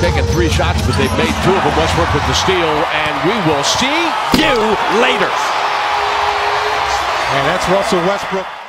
taken three shots, but they've made two of them. Westbrook with the steal, and we will see you later. And that's Russell Westbrook.